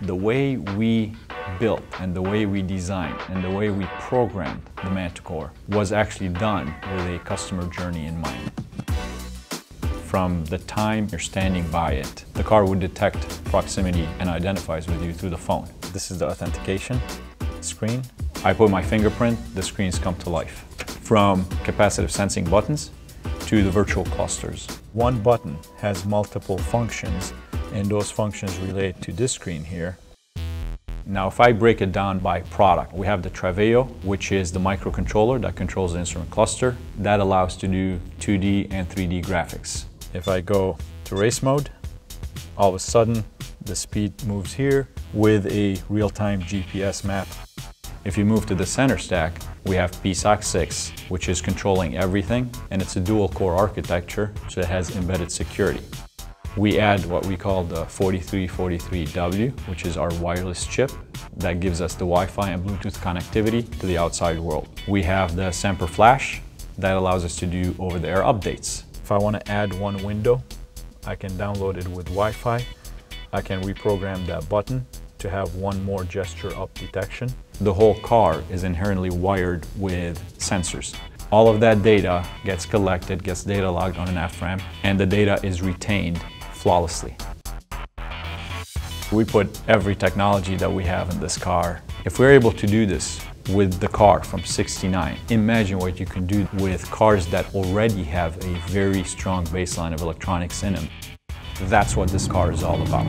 The way we built and the way we designed and the way we programmed the Manticore was actually done with a customer journey in mind. From the time you're standing by it, the car would detect proximity and identifies with you through the phone. This is the authentication screen. I put my fingerprint, the screens come to life. From capacitive sensing buttons to the virtual clusters. One button has multiple functions and those functions relate to this screen here. Now if I break it down by product, we have the Traveo, which is the microcontroller that controls the instrument cluster. That allows to do 2D and 3D graphics. If I go to race mode, all of a sudden the speed moves here with a real-time GPS map. If you move to the center stack, we have PSOC 6, which is controlling everything, and it's a dual-core architecture, so it has embedded security. We add what we call the 4343W, which is our wireless chip that gives us the Wi-Fi and Bluetooth connectivity to the outside world. We have the Semper Flash that allows us to do over-the-air updates. If I want to add one window, I can download it with Wi-Fi. I can reprogram that button to have one more gesture up detection. The whole car is inherently wired with sensors. All of that data gets collected, gets data logged on an FRAM, and the data is retained flawlessly. We put every technology that we have in this car. If we're able to do this with the car from 69, imagine what you can do with cars that already have a very strong baseline of electronics in them. That's what this car is all about.